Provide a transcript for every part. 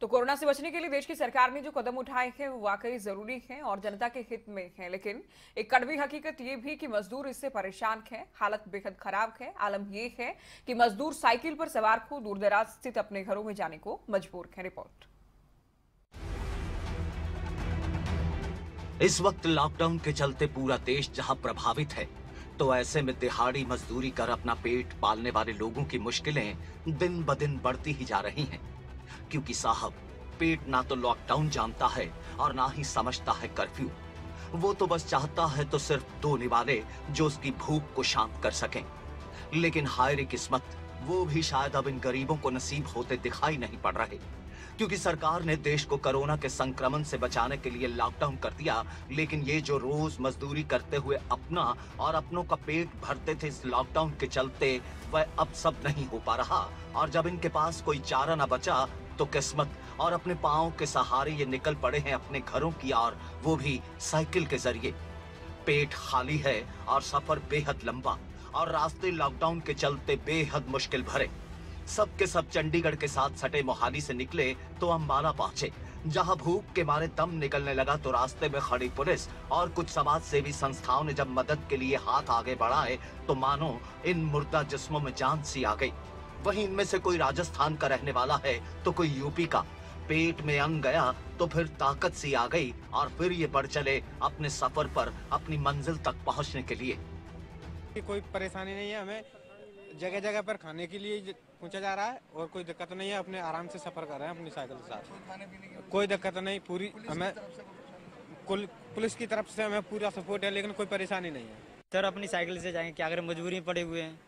तो कोरोना से बचने के लिए देश की सरकार ने जो कदम उठाए हैं, वो वाकई ज़रूरी हैं और जनता के हित में हैं। लेकिन एक कड़वी हकीकत ये भी कि मजदूर इससे परेशान हैं, हालत बेहद खराब है। आलम ये है कि मजदूर साइकिल पर सवार को दूर दराज स्थित अपने घरों में जाने को मजबूर है, रिपोर्ट। इस वक्त लॉकडाउन के चलते पूरा देश जहाँ प्रभावित है तो ऐसे में दिहाड़ी मजदूरी कर अपना पेट पालने वाले लोगों की मुश्किलें दिन ब दिन बढ़ती ही जा रही हैं। क्योंकि साहब, पेट ना तो लॉकडाउन जानता है और ना ही समझता है कर्फ्यू वो तो बस चाहता है तो सिर्फ़ दो निवाले जो उसकी भूख को शांत कर सकें। लेकिन हायरी किस्मत, वो भी शायद अब इन गरीबों को नसीब होते दिखाई नहीं पड़ रहे। क्योंकि सरकार ने देश को कोरोना के संक्रमण से बचाने के लिए लॉकडाउन कर दिया, लेकिन ये जो रोज मजदूरी करते हुए अपना और अपनों का पेट भरते थे इस लॉकडाउन के चलते, वह अब सब नहीं हो पा रहा। और जब इनके पास कोई चारा न बचा तो किस्मत और अपने पाओ के सहारे ये निकल पड़े हैं अपने घरों की और वो भी साइकिल के ज़रिए। पेट खाली है और सफ़र बेहद लंबा और रास्ते लॉकडाउन के चलते बेहद मुश्किल भरे। सब के सब चंडीगढ़ के साथ सटे मोहाली से निकले तो अम्बाला पहुँचे। जहाँ भूख के मारे दम निकलने लगा तो रास्ते में खड़ी पुलिस और कुछ समाज सेवी संस्थाओं ने जब मदद के लिए हाथ आगे बढ़ाए तो मानो इन मुर्दा जिस्मों में जान सी आ गई। वहीं इनमें से कोई राजस्थान का रहने वाला है तो कोई यूपी का। पेट में अंग गया तो फिर ताकत सी आ गई और फिर ये बढ़ चले अपने सफ़र पर, अपनी मंजिल तक पहुँचने के लिए। कोई परेशानी नहीं है हमें। जगह जगह पर खाने के लिए पूछा जा रहा है और कोई दिक्कत नहीं है अपने आराम से सफ़र कर रहे हैं अपनी साइकिल के साथ। कोई दिक्कत नहीं पूरी हमें कुल पुलिस की तरफ़ से हमें पूरा सपोर्ट है लेकिन कोई परेशानी नहीं है। सर अपनी साइकिल से जाएँगे क्या करें मजबूरी में पड़े हुए हैं?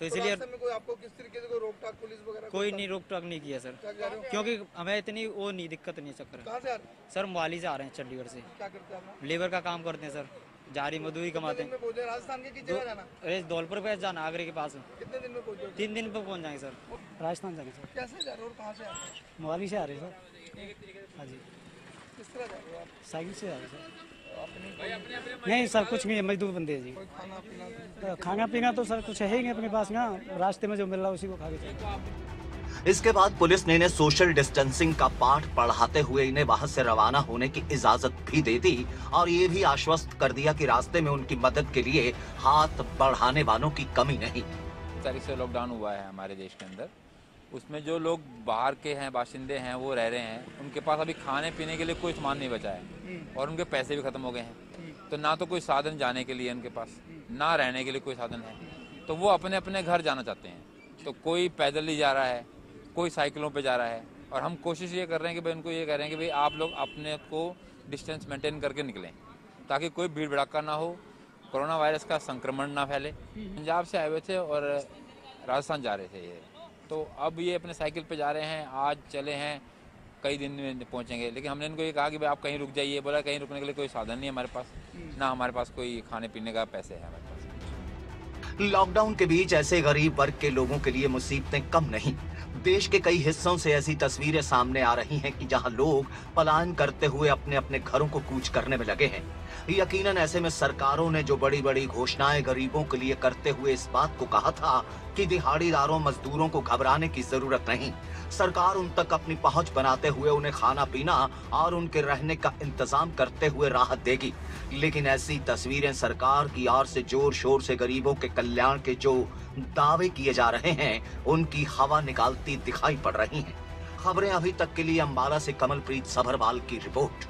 तो इसलिए में कोई आपको किस तरीके से कोई रोक टाक पुलिस वगैरह कोई नहीं रोक टोक नहीं किया सर। क्योंकि हमें इतनी वो नहीं दिक्कत नहीं चक्कर। कहाँ से आ रहे? सर मोहाली से आ रहे हैं चंडीगढ़ से। क्या करते हैं लेबर का काम करते हैं सर। जारी मजदूरी कमाते हैं राजस्थान के किस जगह जाना? अरे धौलपुर पे जाना आगरे के पास। कितने दिन में पहुँचे? तीन दिन पे पहुँच जाएँगे सर। राजस्थान जाएँगे सर। कैसे जा रहे हो और कहाँ से आ रहे हो? मोहाली से आ रहे हैं सर। हाँ जी। किस तरह जा रहे हो आप? साइकिल से आ रहे हैं सर। नहीं सर कुछ नहीं है मजदूर बंदे हैं जी। खाना पीना? तो खाना पीना तो सर कुछ है ही नहीं अपने पास ना रास्ते में जो मिल रहा है उसी को खा के इसके बाद पुलिस ने इन्हें सोशल डिस्टेंसिंग का पाठ पढ़ाते हुए इन्हें वहाँ से रवाना होने की इजाज़त भी दे दी और ये भी आश्वस्त कर दिया कि रास्ते में उनकी मदद के लिए हाथ बढ़ाने वालों की कमी नहीं। तारीख से लॉकडाउन हुआ है हमारे देश के अंदर। उसमें जो लोग बाहर के हैं बाशिंदे हैं वो रह रहे हैं उनके पास अभी खाने पीने के लिए कोई सामान नहीं बचा है और उनके पैसे भी खत्म हो गए हैं। तो ना तो कोई साधन जाने के लिए उनके पास ना रहने के लिए कोई साधन है। तो वो अपने अपने घर जाना चाहते हैं। तो कोई पैदल ही जा रहा है कोई साइकिलों पे जा रहा है और हम कोशिश ये कर रहे हैं कि भाई उनको ये कह रहे हैं कि भाई आप लोग अपने को डिस्टेंस मेंटेन करके निकलें, ताकि कोई भीड़ भड़ाका ना हो, कोरोना वायरस का संक्रमण ना फैले। पंजाब से आए हुए थे और राजस्थान जा रहे थे ये। तो अब ये अपने साइकिल पे जा रहे हैं, आज चले हैं, कई दिन में पहुँचेंगे। लेकिन हमने इनको ये कहा कि भाई आप कहीं रुक जाइए, बोला कहीं रुकने के लिए कोई साधन नहीं है हमारे पास, ना हमारे पास कोई खाने पीने का पैसे है हमारे पास। लॉकडाउन के बीच ऐसे गरीब वर्ग के लोगों के लिए मुसीबतें कम नहीं देश के कई हिस्सों से ऐसी तस्वीरें सामने आ रही हैं कि जहाँ लोग पलायन करते हुए अपने अपने घरों को कूच करने में लगे हैं। यकीनन ऐसे में सरकारों ने जो बड़ी बड़ी घोषणाएँ गरीबों के लिए करते हुए इस बात को कहा था कि दिहाड़ीदारों मजदूरों को घबराने की ज़रूरत नहीं। सरकार उन तक अपनी पहुँच बनाते हुए उन्हें खाना पीना और उनके रहने का इंतज़ाम करते हुए राहत देगी। लेकिन ऐसी तस्वीरें सरकार की ओर से ज़ोर शोर से गरीबों के कल्याण के जो दावे किए जा रहे हैं, उनकी हवा निकालती दिखाई पड़ रही है। खबरें अभी तक के लिए अम्बाला से कमलप्रीत सभरवाल की रिपोर्ट।